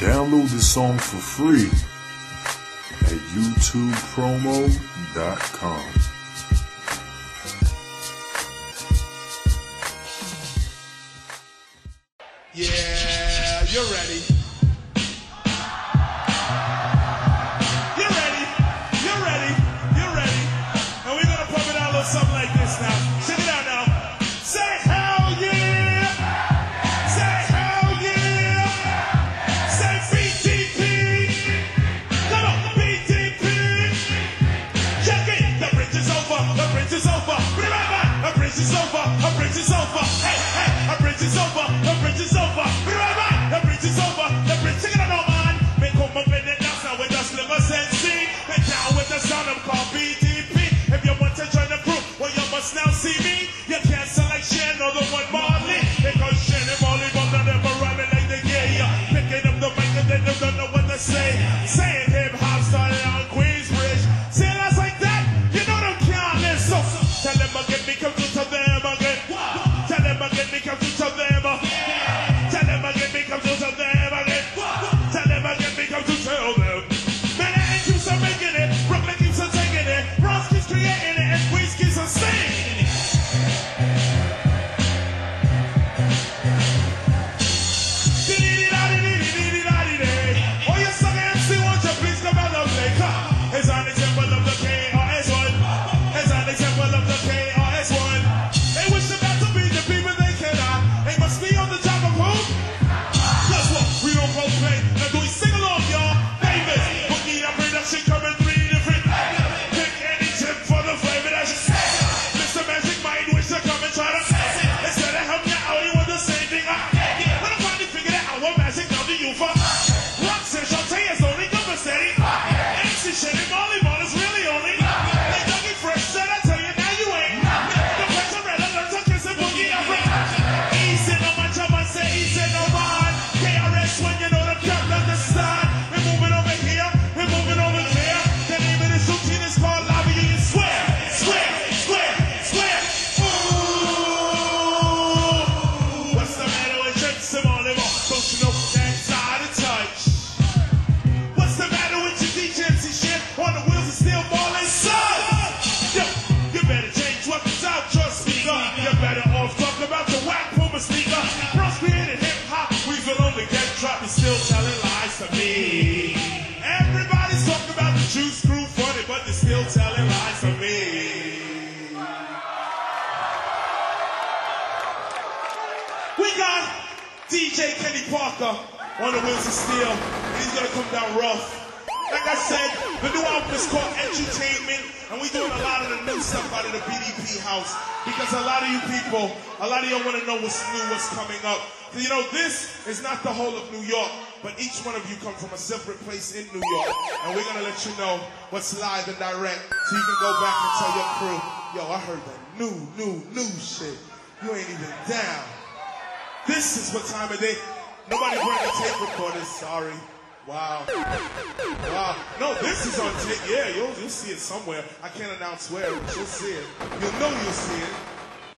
Download this song for free at youtubepromo.com. Yeah, you're ready. say, say it. trap is still telling lies to me. Everybody's talking about the juice crew funny, but they're still telling lies to me. We got DJ Kenny Parker on the wheels of steel. He's gonna come down rough. Like I said, the new album is called Edutainment, and we're doing a lot of the new stuff out of the BDP house because a lot of you people, a lot of y'all want to know what's new, what's coming up. So, you know, this is not the whole of New York, but each one of you come from a separate place in New York, and we're gonna let you know what's live and direct, so you can go back and tell your crew, yo, I heard that new, new, new shit. You ain't even down. This is what time of day. Nobody brought a tape recorder, sorry. Wow. Wow. No, this is on tape. Yeah, you'll, you'll see it somewhere. I can't announce where, but you'll see it. You'll know you'll see it.